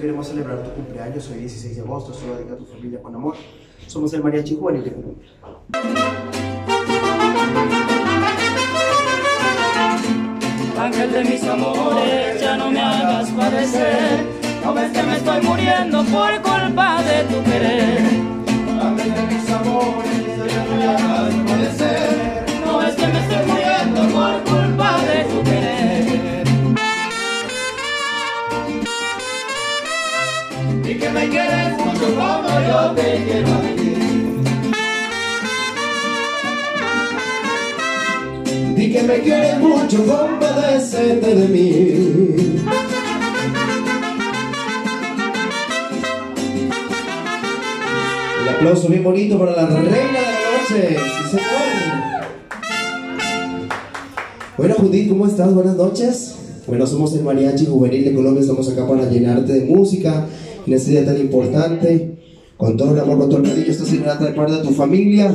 queremos celebrar tu cumpleaños hoy 16 de agosto, solo dedica a tu familia con amor. Somos el Mariachi Juvenil de. Ángel de mis amores, ya no me hagas padecer. No ves que me estoy muriendo por culpa de tu querer. Ángel de mis amores, ya no me hagas padecer. Me quieres mucho, compadecete de mí. El aplauso bien bonito para la reina de la noche. Sí, señor. Bueno, Judith, ¿cómo estás? Buenas noches. Bueno, somos el Mariachi Juvenil de Colombia. Estamos acá para llenarte de música en este día tan importante. Con todo el amor, con todo el cariño, esta serenata de parte de tu familia.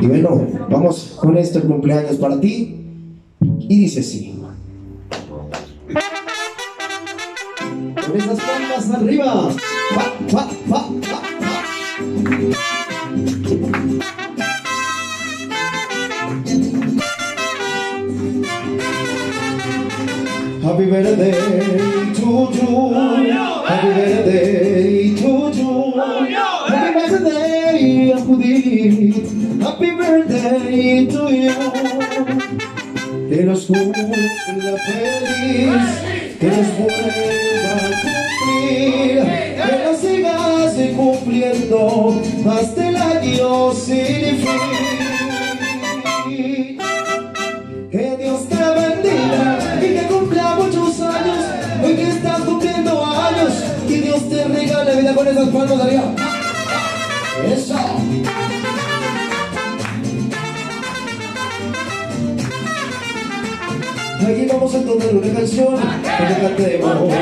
Y bueno, vamos con este cumpleaños para ti. Y dice así. Con esas palmas arriba. Pa, pa, pa. Happy birthday to you. Happy birthday to you. Happy birthday, Judith. Happy birthday to you. Que los cumpla feliz, que los vuelva a cumplir, que los sigas cumpliendo hasta el año sin fin. Que Dios te bendiga y que cumpla muchos años, hoy que estás cumpliendo años, que Dios te regale vida con esas palmas arriba. Eso. Aquí vamos a entonar una canción que te cantemos.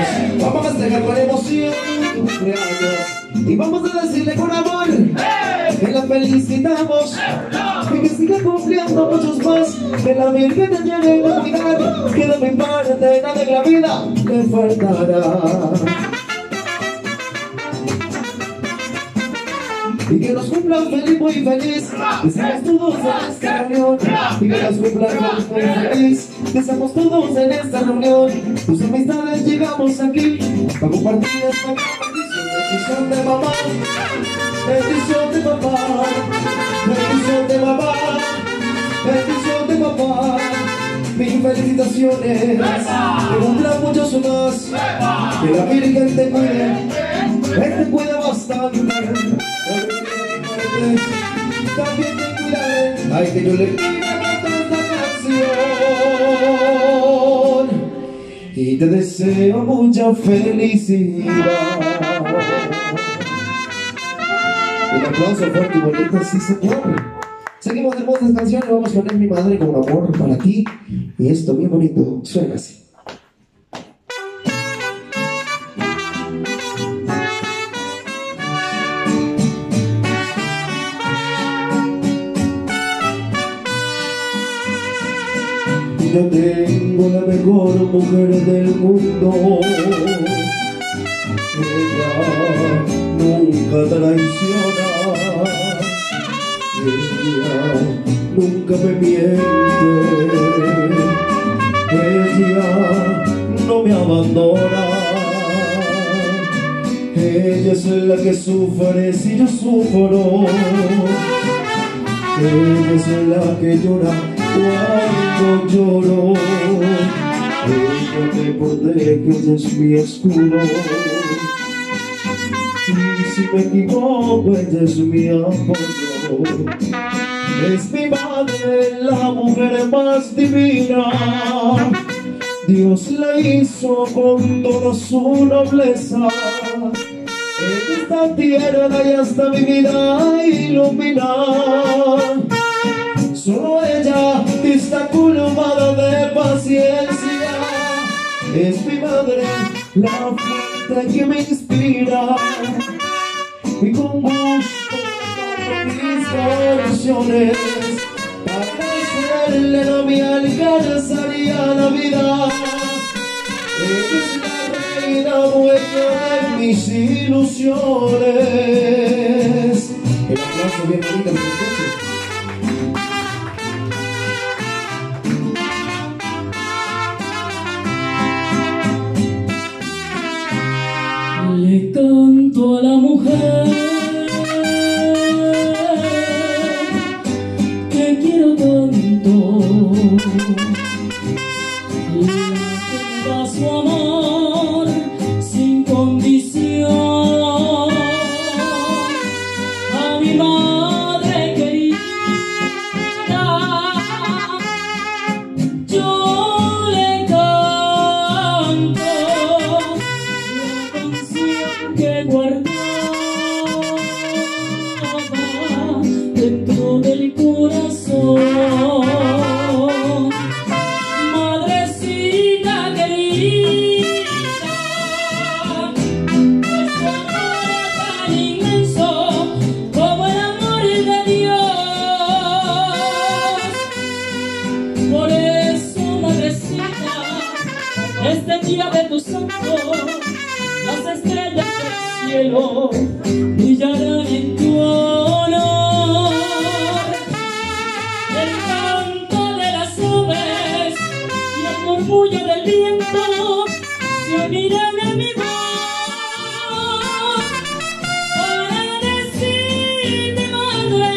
Vamos a festejar con emoción tu cumpleaños. Y vamos a decirle con amor que la felicitamos. Y que siga cumpliendo muchos más. Que la Virgen te lleve a Navidad. Que de mi parte nada en la vida le faltará. Y que nos cumplan feliz, muy feliz Que seamos todos en esta reunión Y que nos cumplan muy feliz Que seamos todos en esta reunión. Tus amistades llegamos aquí Para compartir esta bendición. Bendición de mamá Bendición de papá Bendición de mamá Bendición de papá. Mil felicitaciones. Que cumplan muchos más. Que la Virgen te cuide. Él te cuida bastante. También te cuidaré. Ay, que yo le pida esta canción y te deseo mucha felicidad. Un aplauso fuerte y bonito, se puede. Seguimos hermosas canciones, vamos a poner mi madre con amor para ti. Y esto bien bonito, suena así. Yo tengo la mejor mujer del mundo. Ella nunca traiciona. Ella nunca me miente. Ella no me abandona. Ella es la que sufre si yo sufro. Ella es la que llora cuando lloro. Ella me protege, ella es mi escudo. Y si me equivoco, ella es mi apoyo. Es mi madre, la mujer más divina. Dios la hizo con toda su nobleza. En esta tierra y hasta mi vida ilumina Solo ella está colmada de paciencia Es mi madre, la fuente que me inspira Y con gusto mis canciones Para hacerle no me alcanzaría la vida es la reina dueña de mis ilusiones. El aplauso bien bonito. Que da cielo brillarán en tu honor. El canto de las aves y el murmullo del viento se unirán a mi voz para decirte, madre,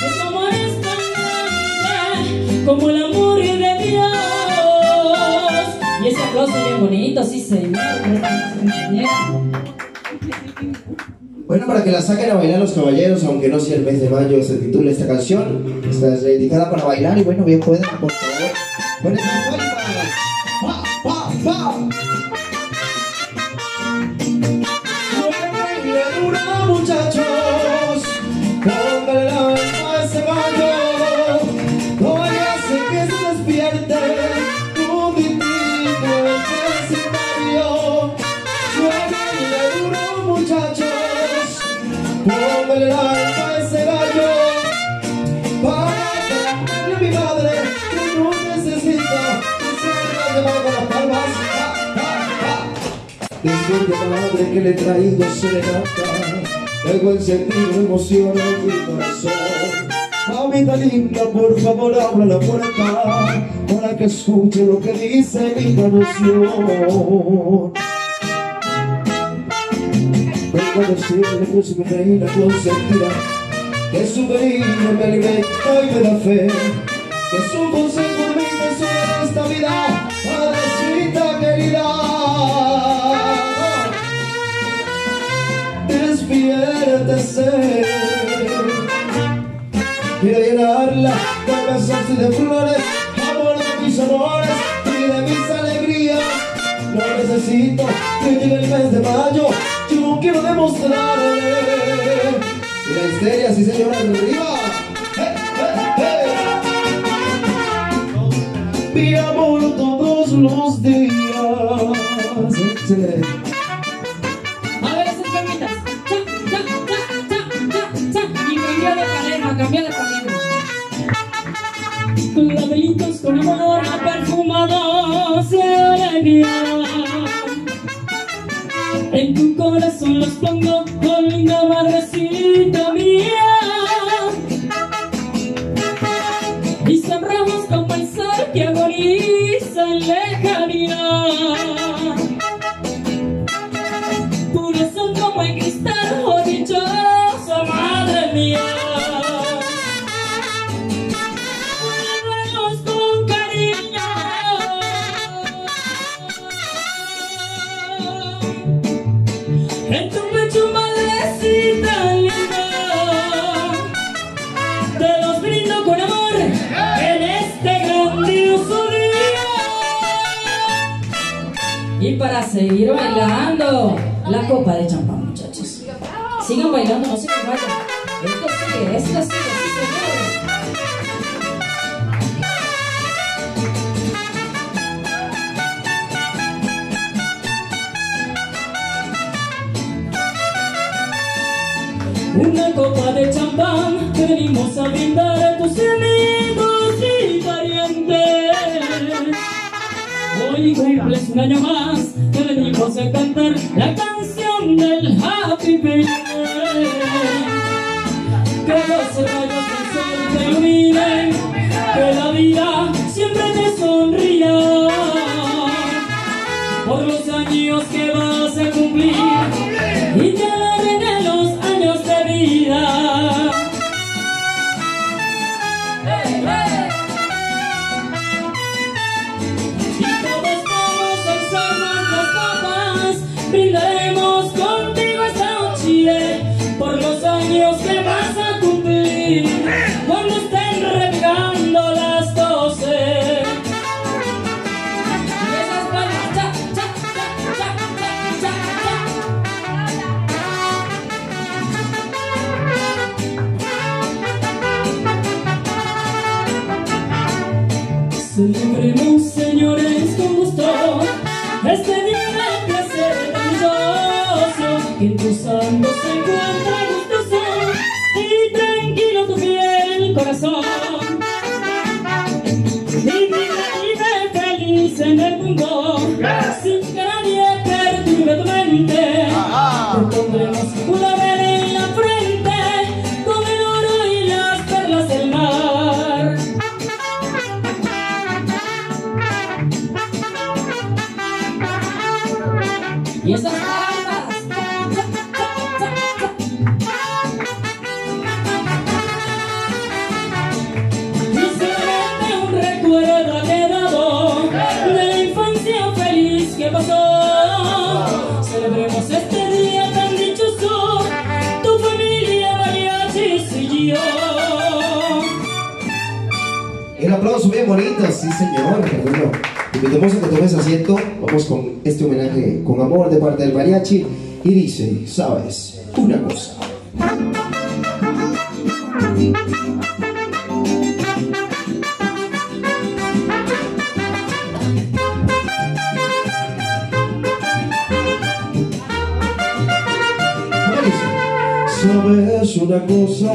que como eres tan grande como el amor de Dios. Y ese aplauso bien bonito, sí señor. Bueno, para que la saquen a bailar los caballeros, aunque no sea el mes de mayo, se titula esta canción. Esta es dedicada para bailar y bueno, bien pueden, por Desde madre que le traigo serenata Traigo encendido emoción en mi corazón. Mamita linda, por favor abra la puerta Para que escuche lo que dice mi canción Vengo a decirle que es mi reina consentida. Que su cariño me alimenta y me da fe. Que su consejo despiértese Quiero llenarla con besos y de flores Amor de mis amores y de mis alegrías. No necesito que llegue el mes de mayo Yo quiero demostrarle Y la histeria, sí señora, arriba. Mi amor todos los días Con amor perfumados de alegría. En tu corazón los pongo, oh linda madrecita mía. Y sembramos como el que agoniza en lejanía. Para seguir bailando, la copa de champán, muchachos. Sigan bailando, no se me vayan. Esto sigue, esto sigue, sí, señor. Una copa de champán venimos a brindar a tus amigos y parientes. Hoy cumples un año más de venimos a cantar la canción del Happy Birthday. Feliz en el mundo aplauso bien bonito, sí señor. Bueno, invitamos a que tomes asiento. Vamos con este homenaje con amor de parte del mariachi. Y dice, sabes, una cosa. Sabes una cosa.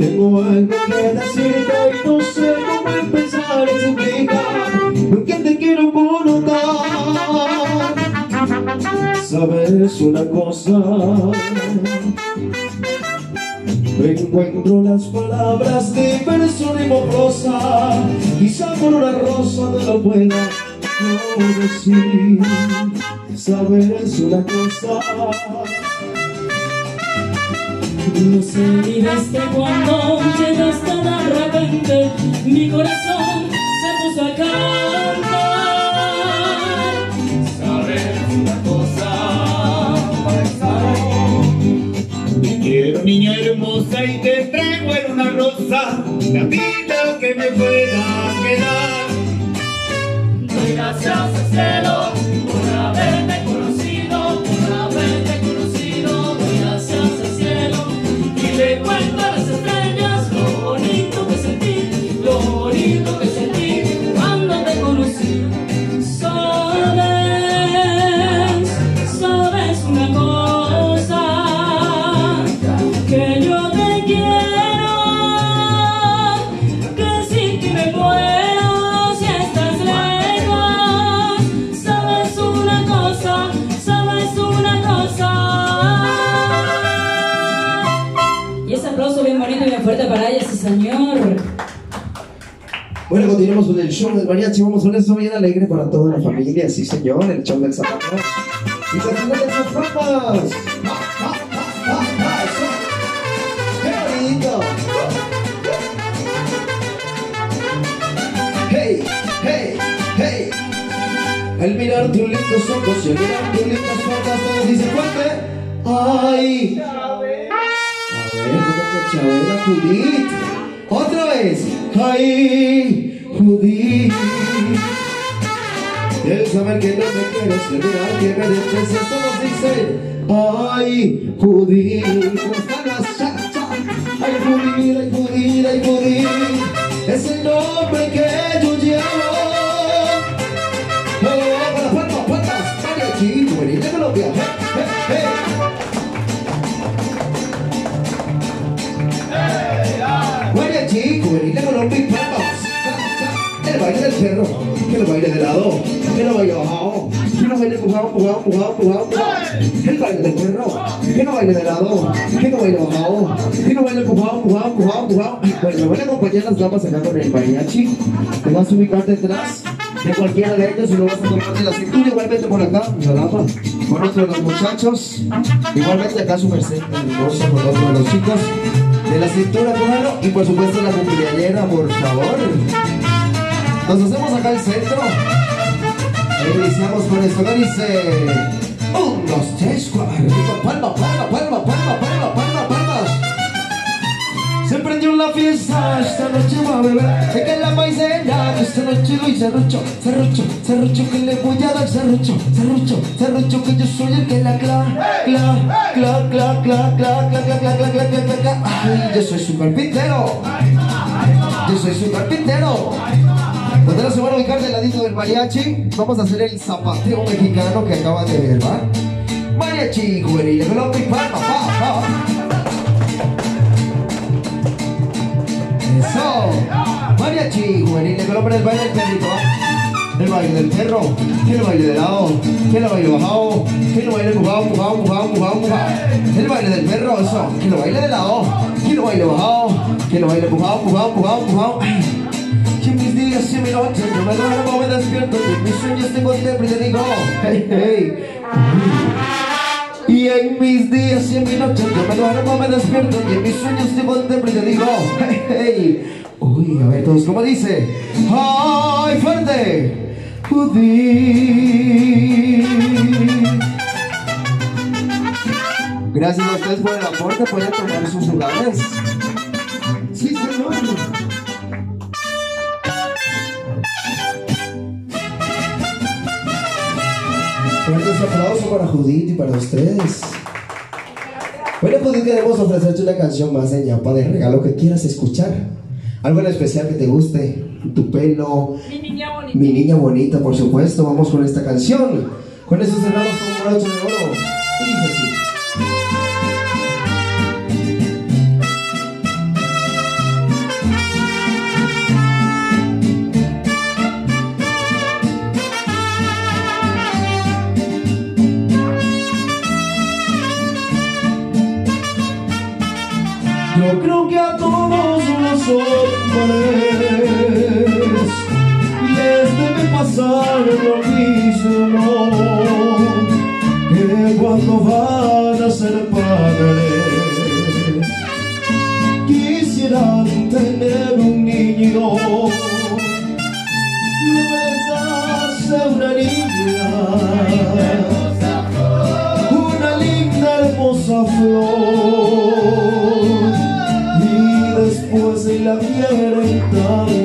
Tengo algo que decirte y no sé cómo empezar a explicar lo te quiero contar. Sabes una cosa, encuentro las palabras de verso prosa, quizá por una rosa te lo pueda no decir. Sabes una cosa. No sé ni desde cuando llegaste de repente Mi corazón se puso a cantar. Sabes una cosa, Te quiero niña hermosa y te traigo en una rosa. La Bueno, continuamos con el show del mariachi. Vamos con esto bien alegre para toda la familia. Sí, señor, el show del zapato. Y las palmas. ¡Ja, ja, ja, ja, ja! Eso. ¡Qué bonito! ¡Hey, hey, hey! Al mirar tus lindos ojos y al mirar tus lindas formas, todos dicen fuerte. ¡Ay! A ver, ¿cómo que Chabela Judith? Otra vez. ¡Ay, Judith! El saber que no me quieres, el mirar que me desprecias, todos dicen ¡Ay, Judith! ¿Cómo están las cha, cha? ¡Ay, Judith, ay, Judith, ay, Judith! Es el nombre que yo llevo ¡Oh, para las palmas, palmas! ¡Mariachi, juvenil de Colombia! ¡Hey, hey, hey! Mariachi, juvenil palmas. Cha, cha, El baile del perro. que lo baile de lado, que lo baile bajado, que lo baile empujado, empujado, empujado, empujado. El baile del perro, que no baile de lado, que no baile bajado, que no baile empujado, empujado, empujado, empujado. Bueno, me voy a acompañar las damas acá con el mariachi. Te vas a ubicar detrás de cualquiera de ellos y lo vas a tomar de la cintura. Igualmente por acá, la dama, con otro de los muchachos. Igualmente acá su merced, con otro de los chicos. De la cintura, claro, y por supuesto la cumpleañera, por favor. Nos hacemos acá el centro. Iniciamos con esto que dice Un, dos, tres, cuatro palma, palma, palma, palma, esta noche va a beber que la maicena, esta noche hice serrucho Serrucho, serrucho que le voy a dar serrucho Serrucho, serrucho que yo soy el que la cla Cla, cla, cla, cla, cla, cla, cla, cla, cla, cla, cla, cla, Ay, yo soy su carpintero Yo soy su carpintero cuando se van a ubicar del ladito del mariachi, vamos a hacer el zapateo mexicano que acaban de ver, ¿va? Mariachi juvenil, Colombia y palma, Eso. Mariachi juvenil, Colombia el baile del perrito. El baile del perro, el baile de lado, el baile bajado, el baile empujado, empujado, empujado, empujado, empujado. El baile del perro, eso, el baile de lado, el baile bajado, el baile empujado, empujado, empujado. Ay. Que mis días y mi noche yo me duermo, me despierto y mis sueños te contemplo y te digo hey, hey Y en mis días y en mi noche yo me duermo, me despierto y en mis sueños te contemplo y te digo hey, hey Uy, a ver todos, ¿cómo dice? ¡Ay, fuerte! Judí Gracias a ustedes por el aporte, pueden tomar sus lugares. Sí, señor. Aplausos para Judith y para ustedes. Bueno, Judith, queremos ofrecerte una canción más de ñapa de regalo que quieras escuchar. Algo en especial que te guste. Tu pelo. Mi niña bonita. Mi niña bonita, por supuesto. Vamos con esta canción. Con eso cerramos con broche de oro. Yo creo que a todos los hombres les debe pasar lo mismo que cuando van la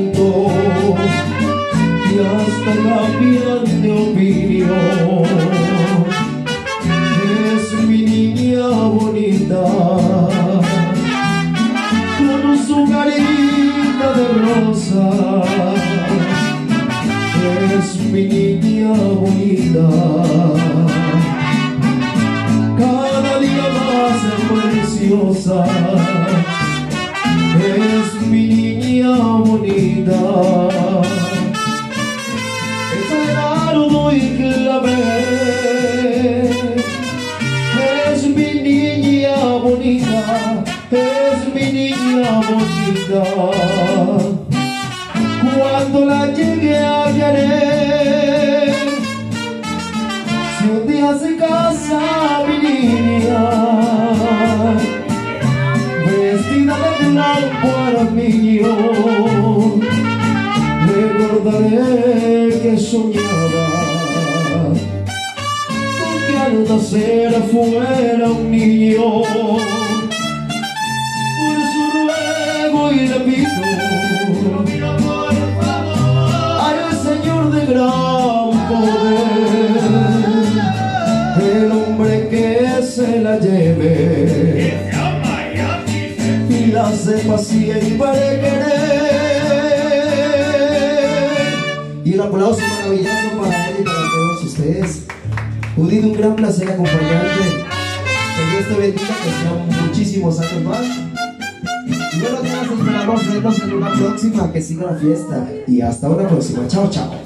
você. Judith, un gran placer acompañarte. En este bendiga que sean muchísimos años más y bueno, todos esperamos vernos en una próxima que siga la fiesta. Y hasta una próxima, chao chao